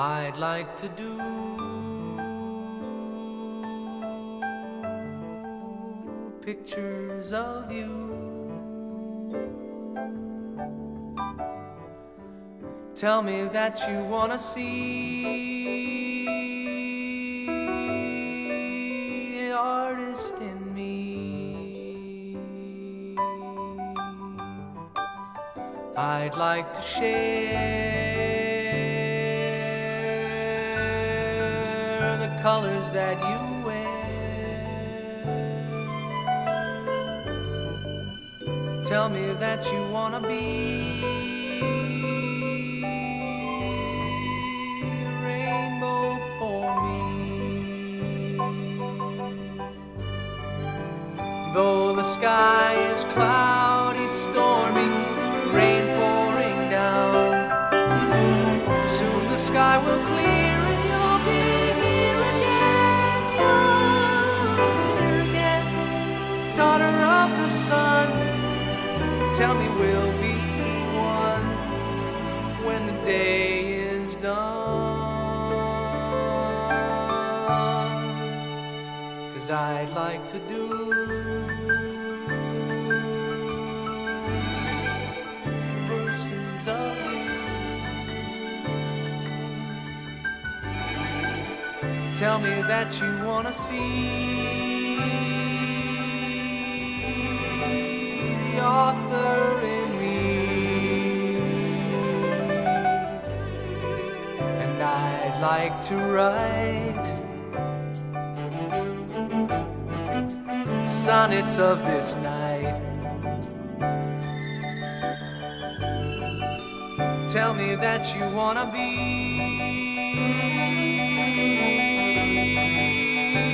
I'd like to do pictures of you. Tell me that you wanna see the artist in me. I'd like to share colors that you wear. Tell me that you wanna be rainbow for me. Though the sky is cloudy, stormy, rain pouring down, soon the sky will clear Tell me we'll be one when the day is done. Cause I'd like to do verses of you. Tell me that you wanna see Like to write sonnets of this night. Tell me that you wanna be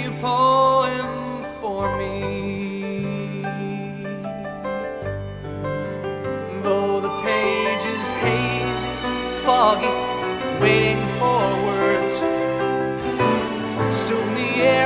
a poem for me. Though the page is hazy, foggy, waiting for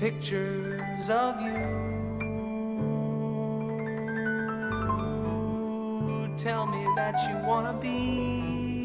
pictures of you. Tell me that you wanna be